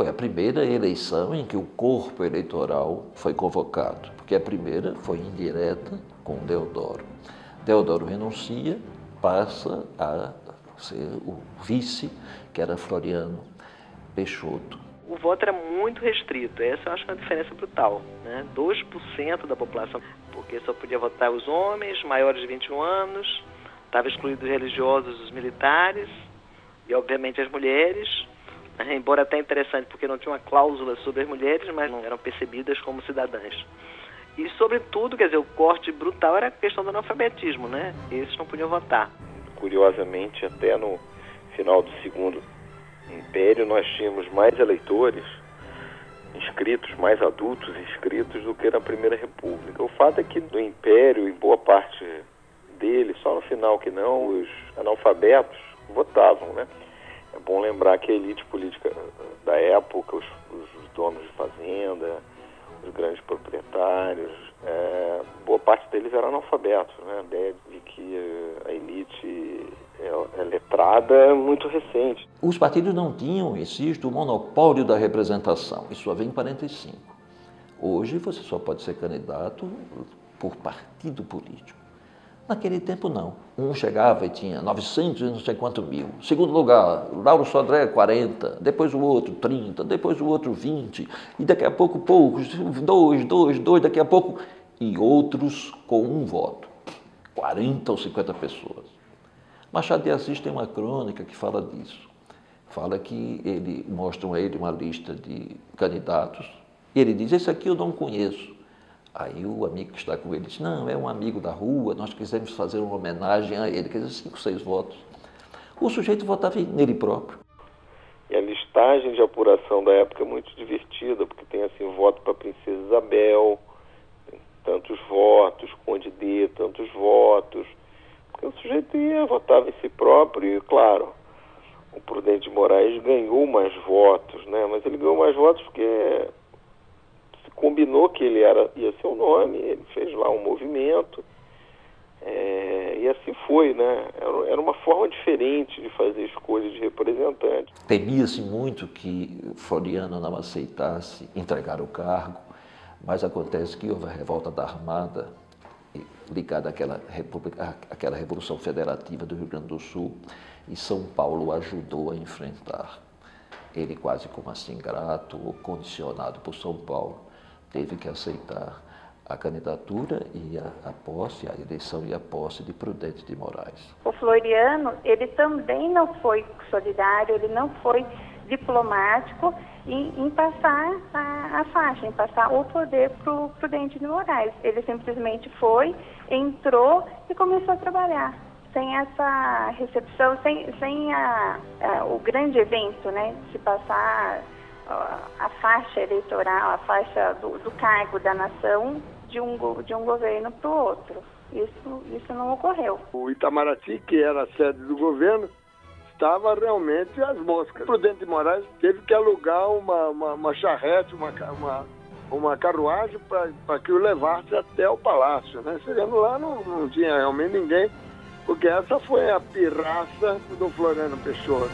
foi a primeira eleição em que o corpo eleitoral foi convocado, porque a primeira foi indireta com Deodoro. Deodoro renuncia, passa a ser o vice, que era Floriano Peixoto. O voto era muito restrito, essa eu acho uma diferença brutal. Né? 2% da população, porque só podia votar os homens maiores de 21 anos, estava excluído os religiosos, os militares e, obviamente, as mulheres? Embora até interessante, porque não tinha uma cláusula sobre as mulheres, mas não eram percebidas como cidadãs. E, sobretudo, quer dizer, o corte brutal era a questão do analfabetismo, né? Esses não podiam votar. Curiosamente, até no final do segundo império, nós tínhamos mais eleitores inscritos, mais adultos inscritos do que na Primeira República. O fato é que no Império, em boa parte dele, só no final que não, os analfabetos votavam, né? É bom lembrar que a elite política da época, os, os donos de fazenda, os grandes proprietários, é, boa parte deles eram analfabetos, né? A ideia de que a elite é, é letrada é muito recente. Os partidos não tinham, insisto, o monopólio da representação. Isso só vem em 45. Hoje você só pode ser candidato por partido político. Naquele tempo, não. Um chegava e tinha 900 e não sei quanto mil. Segundo lugar, Lauro Sodré, 40. Depois o outro, 30. Depois o outro, 20. E daqui a pouco, poucos. Dois, dois, dois. Daqui a pouco. E outros com um voto. 40 ou 50 pessoas. Machado de Assis tem uma crônica que fala disso. Fala que ele mostram a ele uma lista de candidatos. E ele diz: Esse aqui eu não conheço. Aí o amigo que está com ele diz, não, é um amigo da rua, nós quisemos fazer uma homenagem a ele, quer dizer, cinco, seis votos. O sujeito votava nele próprio. E a listagem de apuração da época é muito divertida, porque tem assim, voto para Princesa Isabel, tantos votos, Conde D, tantos votos. Porque o sujeito ia, votava em si próprio e, claro, o Prudente Moraes ganhou mais votos, né? Mas ele ganhou mais votos porque combinou que ele era, ia ser o nome, ele fez lá um movimento, é, e assim foi, né? Era, uma forma diferente de fazer escolha de representante. Temia-se muito que Floriano não aceitasse entregar o cargo, mas acontece que houve a revolta da Armada ligada àquela, república, àquela Revolução Federativa do Rio Grande do Sul, e São Paulo ajudou a enfrentar. Ele quase como assim grato condicionado por São Paulo teve que aceitar a candidatura e a, a, posse, a eleição e a posse de Prudente de Moraes. O Floriano, ele também não foi solidário, ele não foi diplomático em, em passar a, a, faixa, em passar o poder para o Prudente de Moraes. Ele simplesmente foi, entrou e começou a trabalhar. Sem essa recepção, sem, sem a, o grande evento, né, de se passar a faixa eleitoral, a faixa do, do cargo da nação de um, de um governo para o outro. Isso, isso não ocorreu. O Itamaraty, que era a sede do governo, estava realmente às moscas. O Prudente de Moraes teve que alugar uma, uma, uma charrete, uma, uma, uma carruagem para que o levasse até o palácio. Né? Chegando lá não, não tinha realmente ninguém, porque essa foi a pirraça do Floriano Peixoto.